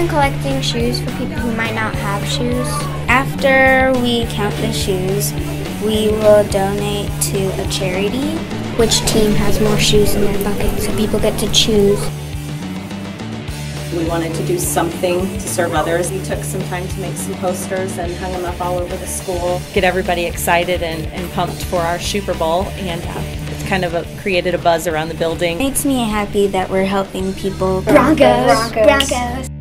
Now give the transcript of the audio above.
been collecting shoes for people who might not have shoes. After we count the shoes, we will donate to a charity. Which team has more shoes in their bucket so people get to choose. We wanted to do something to serve others. We took some time to make some posters and hung them up all over the school. Get everybody excited and, and pumped for our Super Bowl, and uh, it's kind of a, created a buzz around the building. Makes me happy that we're helping people. Broncos. Broncos. Broncos.